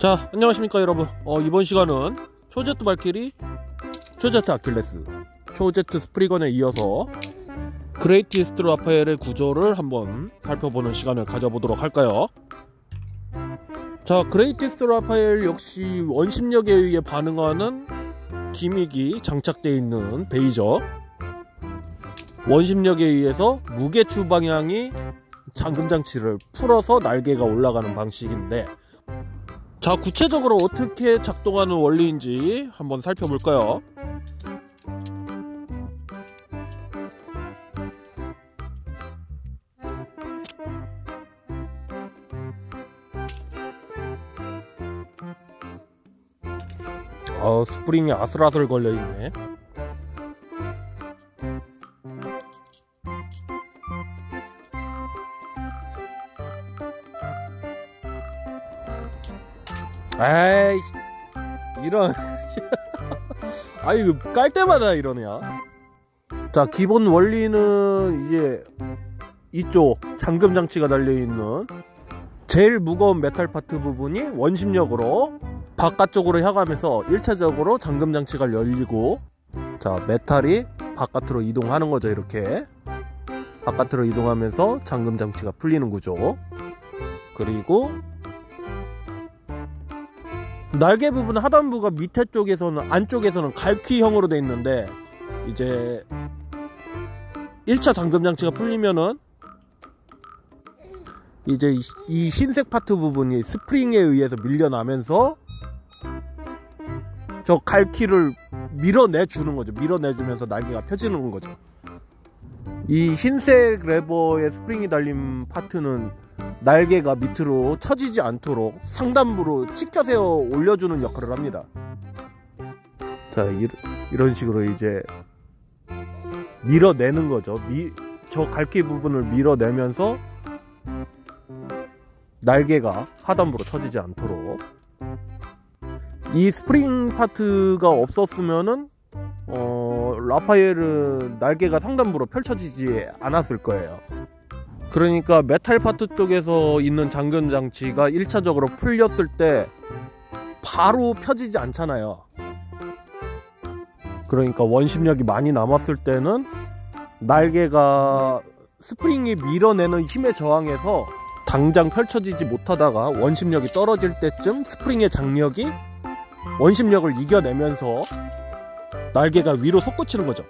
자 안녕하십니까 여러분. 어, 이번 시간은 초제트 발키리 초제트 아킬레스 초제트 스프리건에 이어서 그레이티스트 라파엘의 구조를 한번 살펴보는 시간을 가져보도록 할까요? 자 그레이티스트 라파엘 역시 원심력에 의해 반응하는 gimmick이 장착되어 있는 베이죠. 원심력에 의해서 무게추 방향이 잠금장치를 풀어서 날개가 올라가는 방식인데 자 구체적으로 어떻게 작동하는 원리인지 한번 살펴볼까요? 어 스프링이 아슬아슬 걸려있네 에이 이런. 아 이거 깔 때마다 이러네요. 자 기본 원리는 이제 이쪽 잠금 장치가 달려있는 제일 무거운 메탈 파트 부분이 원심력으로 바깥쪽으로 향하면서 1차적으로 잠금 장치가 열리고 자 메탈이 바깥으로 이동하는 거죠 이렇게. 바깥으로 이동하면서 잠금 장치가 풀리는 구조. 그리고 날개 부분 하단부가 밑에 쪽에서는 안쪽에서는 갈퀴형으로 돼 있는데 이제 1차 잠금 장치가 풀리면은 이제 이 흰색 파트 부분이 스프링에 의해서 밀려나면서 저 갈퀴를 밀어내 주는 거죠. 밀어내 주면서 날개가 펴지는 거죠. 이 흰색 레버에 스프링이 달린 파트는 날개가 밑으로 처지지 않도록 상단부로 치켜 세워 올려주는 역할을 합니다. 자, 이, 런 식으로 이제 밀어내는 거죠. 미, 저 갈퀴 부분을 밀어내면서 날개가 하단부로 처지지 않도록 이 스프링 파트가 없었으면은 어, 라파엘은 날개가 상단부로 펼쳐지지 않았을 거예요. 그러니까 메탈 파트 쪽에서 있는 장전 장치가 1차적으로 풀렸을 때 바로 펴지지 않잖아요. 그러니까 원심력이 많이 남았을 때는 날개가 스프링이 밀어내는 힘에 저항해서 당장 펼쳐지지 못하다가 원심력이 떨어질 때쯤 스프링의 장력이 원심력을 이겨내면서 날개가 위로 솟구치는 거죠.